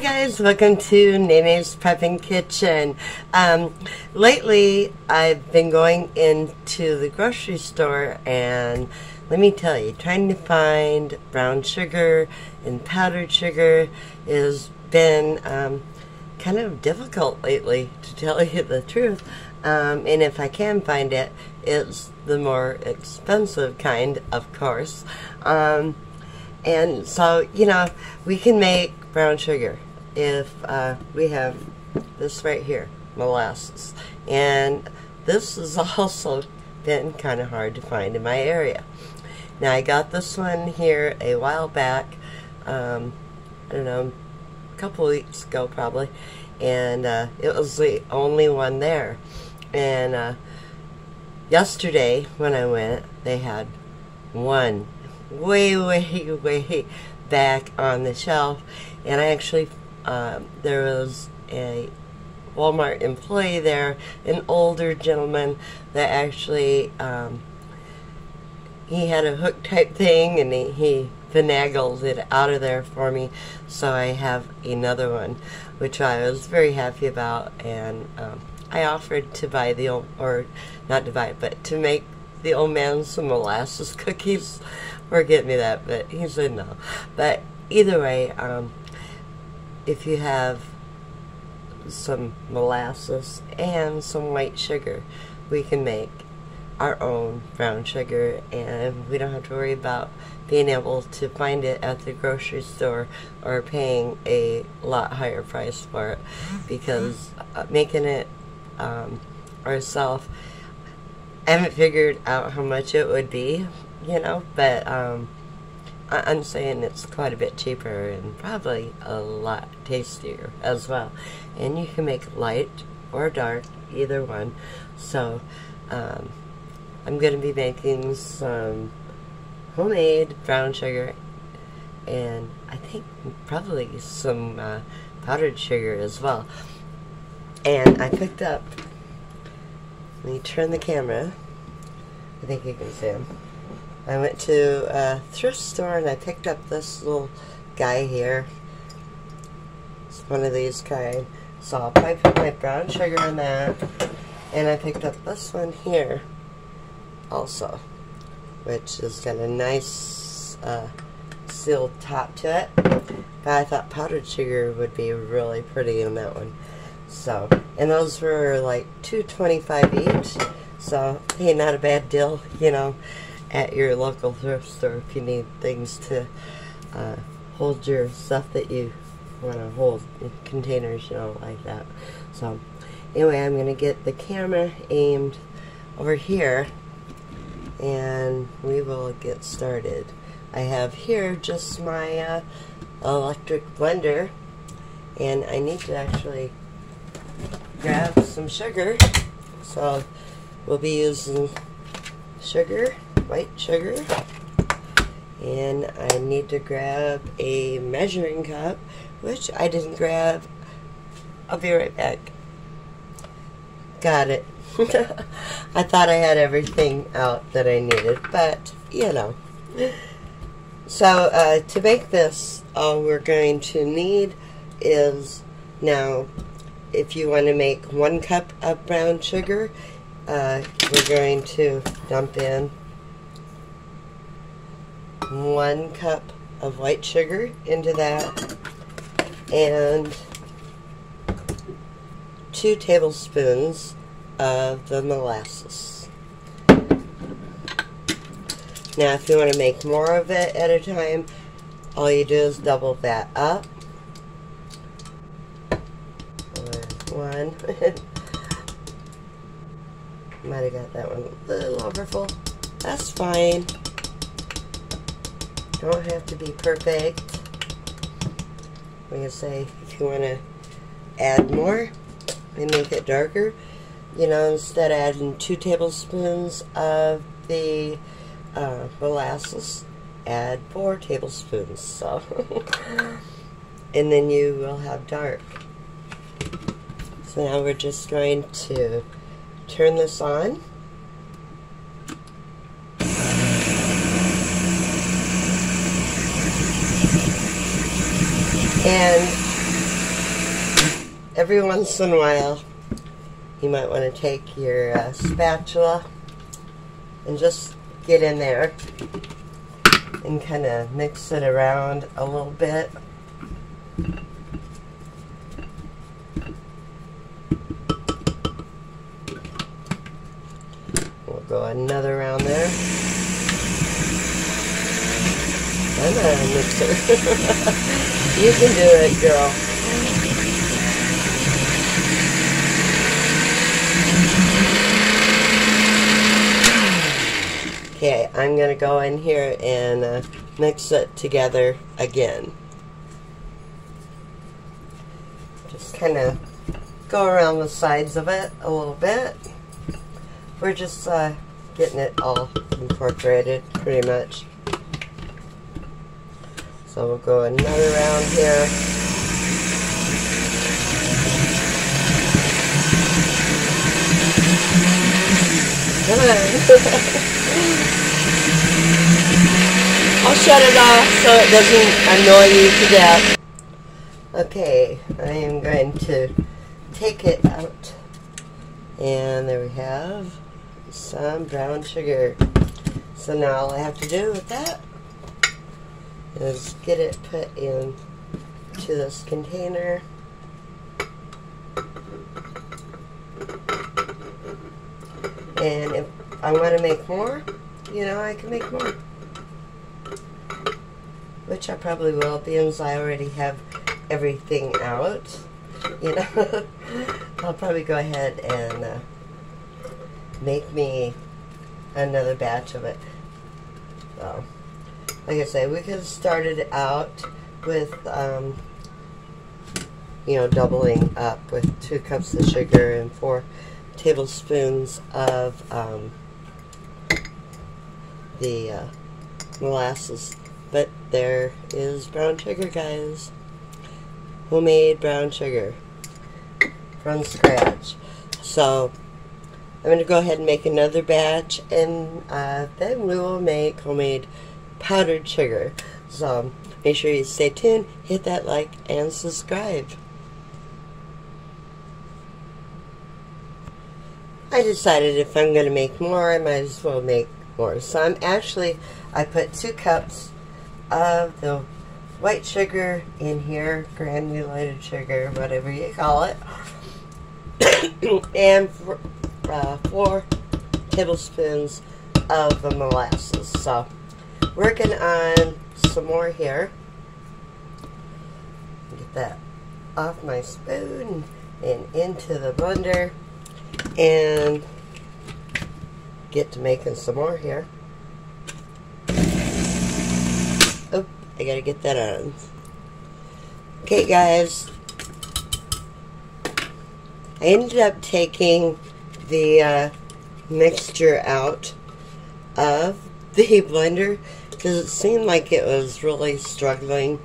guys, welcome to Nay Nay's Prepping Kitchen. Um, lately, I've been going into the grocery store and let me tell you, trying to find brown sugar and powdered sugar has been um, kind of difficult lately, to tell you the truth. Um, and if I can find it, it's the more expensive kind, of course. Um, and so, you know, we can make brown sugar if uh, we have this right here, molasses. And this has also been kind of hard to find in my area. Now, I got this one here a while back, um, I don't know, a couple weeks ago probably, and uh, it was the only one there. And uh, yesterday, when I went, they had one way, way, way back on the shelf. And I actually, uh, there was a Walmart employee there, an older gentleman that actually, um, he had a hook type thing and he, he finagled it out of there for me. So I have another one, which I was very happy about. And um, I offered to buy the old, or not to buy, but to make the old man some molasses cookies or get me that, but he said no. But either way, um, if you have some molasses and some white sugar, we can make our own brown sugar and we don't have to worry about being able to find it at the grocery store or paying a lot higher price for it. Because uh, making it um, ourselves I haven't figured out how much it would be you know, but um, I- am saying it's quite a bit cheaper and probably a lot tastier as well. And you can make light or dark, either one. So um, I'm going to be making some homemade brown sugar and I think probably some uh, powdered sugar as well. And I picked up, let me turn the camera. I think you can see them. I went to a thrift store and I picked up this little guy here. It's one of these kind. So probably put my brown sugar in that. And I picked up this one here also, which has got a nice uh, sealed top to it. But I thought powdered sugar would be really pretty in that one. So, and those were like two twenty-five each. So, hey, not a bad deal, you know at your local thrift store if you need things to uh, hold your stuff that you want to hold in containers, you know, like that. So, anyway, I'm going to get the camera aimed over here and we will get started. I have here just my uh, electric blender and I need to actually grab some sugar. So, we'll be using sugar white sugar. And I need to grab a measuring cup, which I didn't grab. I'll be right back. Got it. I thought I had everything out that I needed, but, you know. So, uh, to make this, all we're going to need is, now, if you want to make one cup of brown sugar, uh, we're going to dump in one cup of white sugar into that and two tablespoons of the molasses. Now if you want to make more of it at a time, all you do is double that up. One. Might have got that one a little overfull. That's fine. Don't have to be perfect. Like I say, if you want to add more and make it darker, you know, instead of adding two tablespoons of the uh, molasses, add four tablespoons. So, and then you will have dark. So now we're just going to turn this on. And every once in a while, you might want to take your uh, spatula and just get in there and kind of mix it around a little bit. We'll go another round there. I'm mixer. you can do it, girl. Okay, I'm going to go in here and uh, mix it together again. Just kind of go around the sides of it a little bit. We're just uh, getting it all incorporated pretty much. So we'll go another round here. I'll shut it off so it doesn't annoy you to death. Okay, I am going to take it out. And there we have some brown sugar. So now all I have to do with that is get it put in to this container. And if I want to make more, you know, I can make more which I probably will, being I already have everything out. You know, I'll probably go ahead and uh, make me another batch of it. So, like I say, we could have started out with, um, you know, doubling up with two cups of sugar and four tablespoons of um, the uh, molasses but there is brown sugar, guys. Homemade brown sugar from scratch. So I'm going to go ahead and make another batch, and uh, then we will make homemade powdered sugar. So make sure you stay tuned, hit that like, and subscribe. I decided if I'm going to make more, I might as well make more. So I'm actually, I put two cups of the white sugar in here, granulated sugar, whatever you call it, and uh, four tablespoons of the molasses. So, working on some more here. Get that off my spoon and into the blender and get to making some more here. Oh, I gotta get that on. Okay, guys. I ended up taking the uh, mixture out of the blender because it seemed like it was really struggling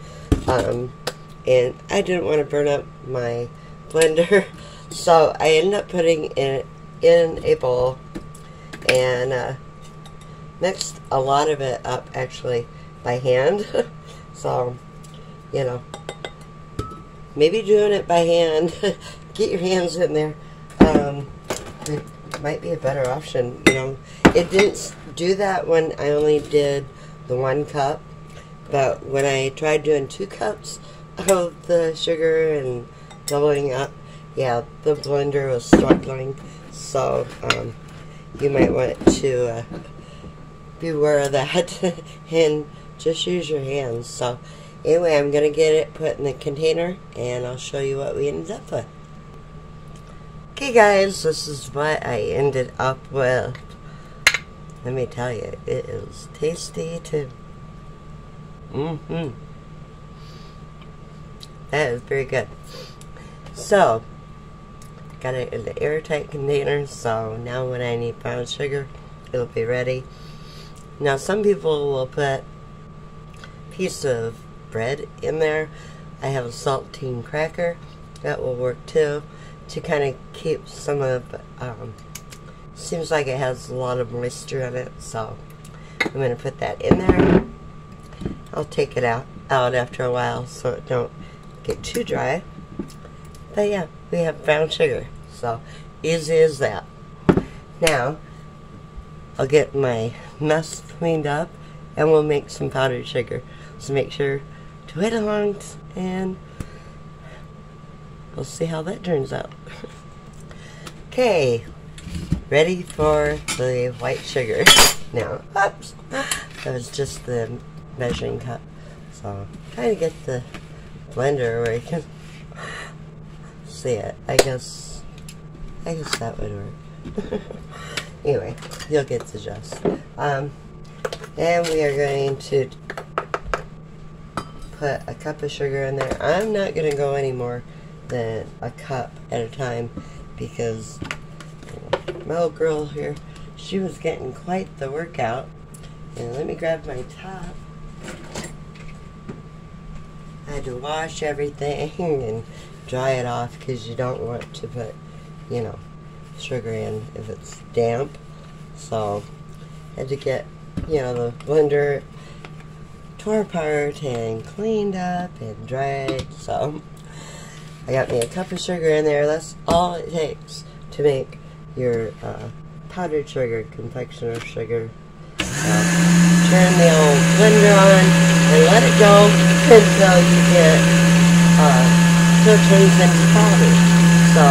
um, and I didn't want to burn up my blender. So I ended up putting it in a bowl and uh, mixed a lot of it up actually by hand. So, you know, maybe doing it by hand, get your hands in there, um, it might be a better option, you know. It didn't do that when I only did the one cup, but when I tried doing two cups of the sugar and doubling up, yeah, the blender was struggling, so um, you might want to uh, beware of that and just use your hands. So anyway, I'm going to get it put in the container and I'll show you what we ended up with. Okay guys, this is what I ended up with. Let me tell you, it is tasty too. Mm-hmm. That is very good. So, got it in the airtight container, so now when I need brown sugar, it'll be ready. Now some people will put piece of bread in there. I have a saltine cracker. That will work too. To kind of keep some of, um, seems like it has a lot of moisture in it. So I'm going to put that in there. I'll take it out, out after a while so it don't get too dry. But yeah, we have brown sugar. So easy as that. Now, I'll get my mess cleaned up and we'll make some powdered sugar. So make sure to wait along and we'll see how that turns out. okay, ready for the white sugar. now, oops, that was just the measuring cup. So trying to get the blender where you can see it. I guess, I guess that would work. anyway, you'll get the gist. Um, and we are going to put a cup of sugar in there. I'm not going to go any more than a cup at a time because my old girl here, she was getting quite the workout. And let me grab my top. I had to wash everything and dry it off because you don't want to put, you know, sugar in if it's damp. So, I had to get, you know, the blender tore apart and cleaned up and dried. So, I got me a cup of sugar in there. That's all it takes to make your uh, powdered sugar, confectioner sugar. So, turn the old blender on and let it go until you get, uh, until it turns into powder. So,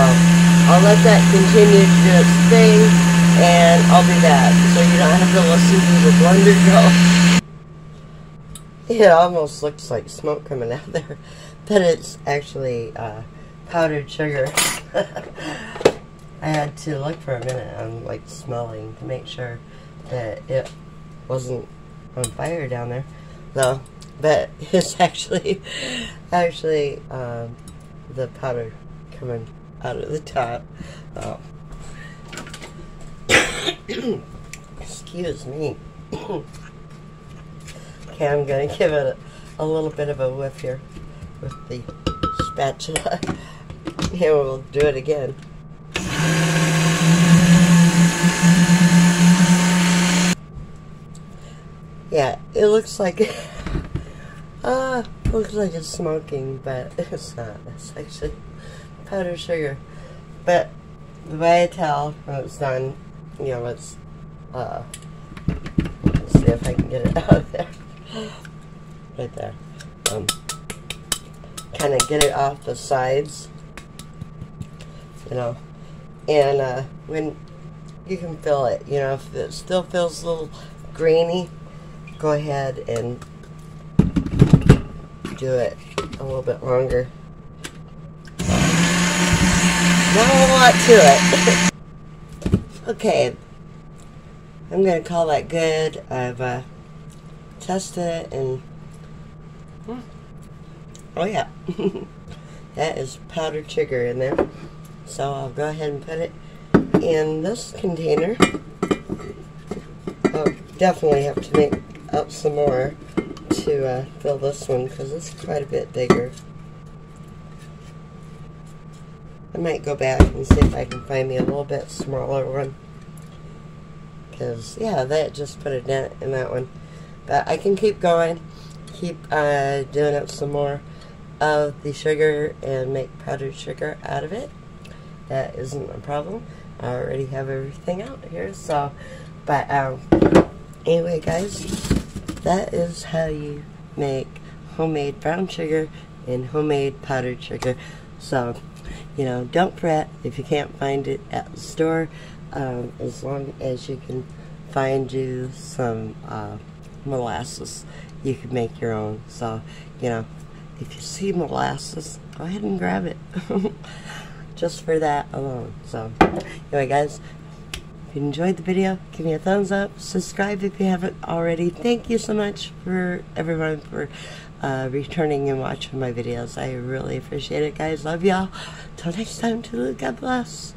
I'll let that continue to do its thing and I'll be back so you don't have to listen to the blender go. It almost looks like smoke coming out there, but it's actually uh, powdered sugar. I had to look for a minute. I'm like smelling to make sure that it wasn't on fire down there. No, but it's actually, actually um, the powder coming out of the top. Oh. Excuse me. Okay, I'm going to give it a, a, little bit of a whiff here with the spatula. Here we'll do it again. Yeah, it looks like uh looks like it's smoking, but it's not. It's actually powdered sugar. But the way I tell when it's done, you know, it's uh let's see if I can get it out of there right there. Um, kind of get it off the sides, you know, and uh, when you can feel it, you know, if it still feels a little grainy, go ahead and do it a little bit longer. Not a lot to it. okay, I'm going to call that good. I've uh, test it and hmm. oh yeah that is powdered sugar in there so I'll go ahead and put it in this container I'll definitely have to make up some more to uh, fill this one because it's quite a bit bigger I might go back and see if I can find me a little bit smaller one because yeah that just put a dent in that one but I can keep going, keep uh, doing up some more of the sugar and make powdered sugar out of it. That isn't a problem. I already have everything out here, so, but um, anyway guys, that is how you make homemade brown sugar and homemade powdered sugar. So, you know, don't fret if you can't find it at the store, um, as long as you can find you some uh, molasses. You can make your own. So, you know, if you see molasses, go ahead and grab it. Just for that alone. So, anyway, guys, you enjoyed the video, give me a thumbs up. Subscribe if you haven't already. Thank you so much for everyone for uh, returning and watching my videos. I really appreciate it, guys. Love y'all. Till next time, to God bless.